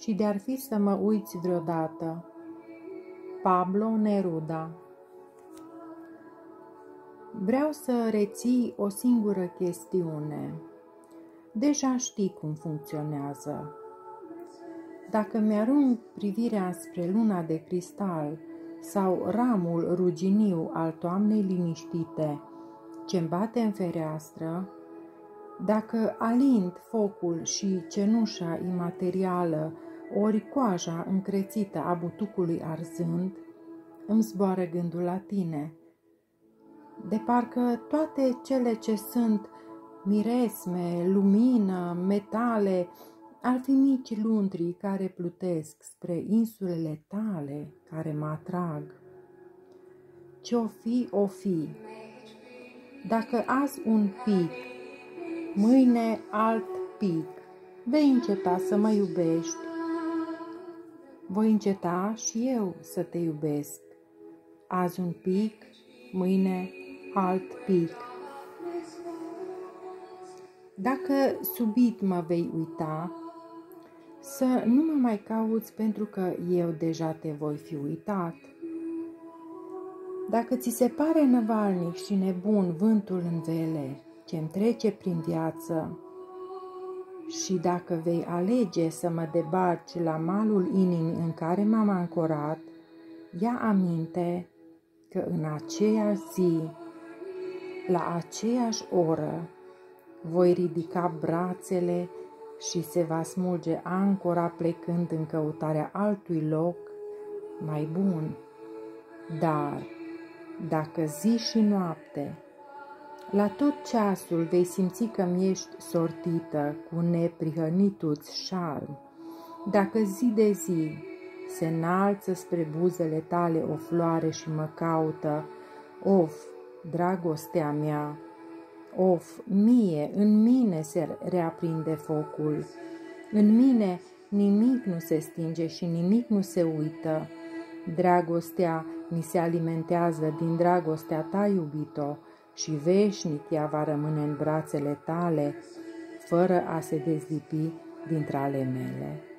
și de-ar fi să mă uiți vreodată. Pablo Neruda Vreau să reții o singură chestiune. Deja știi cum funcționează. Dacă mi-arunc privirea spre luna de cristal sau ramul ruginiu al toamnei liniștite ce-mi bate în fereastră, dacă alind focul și cenușa imaterială, ori coaja încrețită a butucului arzând, îmi zboară gândul la tine. De parcă toate cele ce sunt miresme, lumină, metale, ar fi mici luntri care plutesc spre insulele tale care mă atrag. Ce-o fi, o fi. Dacă azi un pic, mâine alt pic, vei înceta să mă iubești. Voi înceta și eu să te iubesc. Azi un pic, mâine alt pic. Dacă subit mă vei uita, să nu mă mai cauți pentru că eu deja te voi fi uitat. Dacă ți se pare năvalnic și nebun vântul în vele ce-mi trece prin viață, și dacă vei alege să mă debarci la malul inimii în care m-am ancorat, ia aminte că în aceeași zi, la aceeași oră, voi ridica brațele și se va smulge ancora plecând în căutarea altui loc mai bun. Dar, dacă zi și noapte, la tot ceasul vei simți că mi ești sortită cu neprihănituți șarm, dacă zi de zi se înalță spre buzele tale o floare și mă caută, of, dragostea mea, Of, mie, în mine se reaprinde focul. În mine nimic nu se stinge și nimic nu se uită. Dragostea mi se alimentează din dragostea ta, iubito, și veșnic ea va rămâne în brațele tale, fără a se dezlipi dintre ale mele.